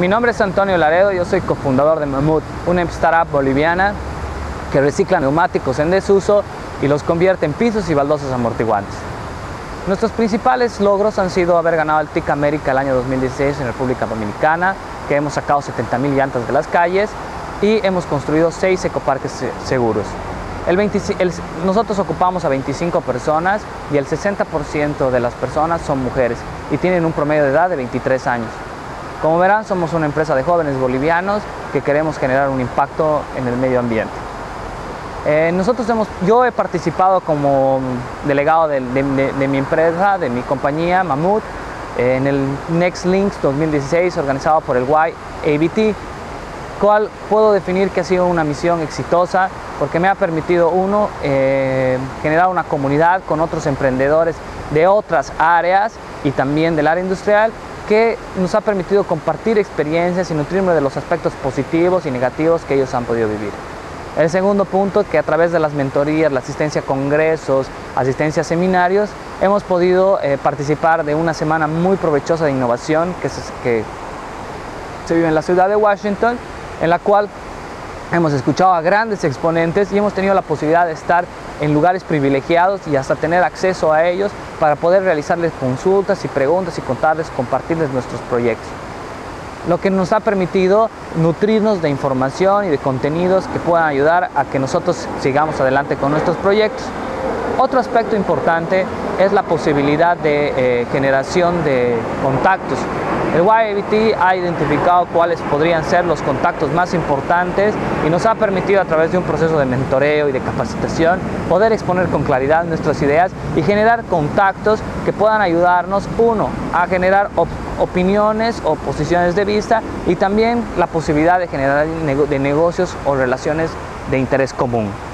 Mi nombre es Antonio Laredo, yo soy cofundador de Mamut, una startup boliviana que recicla neumáticos en desuso y los convierte en pisos y baldosas amortiguantes. Nuestros principales logros han sido haber ganado el TIC América el año 2016 en República Dominicana, que hemos sacado 70.000 llantas de las calles y hemos construido 6 ecoparques seguros. nosotros ocupamos a 25 personas y el 60% de las personas son mujeres y tienen un promedio de edad de 23 años. Como verán, somos una empresa de jóvenes bolivianos que queremos generar un impacto en el medio ambiente. Eh, nosotros hemos, yo he participado como delegado de, mi empresa, de mi compañía, Mamut, en el Next Links 2016 organizado por el YABT, cual puedo definir que ha sido una misión exitosa porque me ha permitido, uno, eh, generar una comunidad con otros emprendedores de otras áreas y también del área industrial que nos ha permitido compartir experiencias y nutrirme de los aspectos positivos y negativos que ellos han podido vivir. El segundo punto, que a través de las mentorías, la asistencia a congresos, asistencia a seminarios, hemos podido eh, participar de una semana muy provechosa de innovación que que se vive en la ciudad de Washington, en la cual hemos escuchado a grandes exponentes y hemos tenido la posibilidad de estar en lugares privilegiados y hasta tener acceso a ellos para poder realizarles consultas y preguntas y contarles, compartirles nuestros proyectos. Lo que nos ha permitido nutrirnos de información y de contenidos que puedan ayudar a que nosotros sigamos adelante con nuestros proyectos. Otro aspecto importante es la posibilidad de eh, generación de contactos. El YABT ha identificado cuáles podrían ser los contactos más importantes y nos ha permitido a través de un proceso de mentoreo y de capacitación poder exponer con claridad nuestras ideas y generar contactos que puedan ayudarnos, uno, a generar opiniones o posiciones de vista y también la posibilidad de generar de negocios o relaciones de interés común.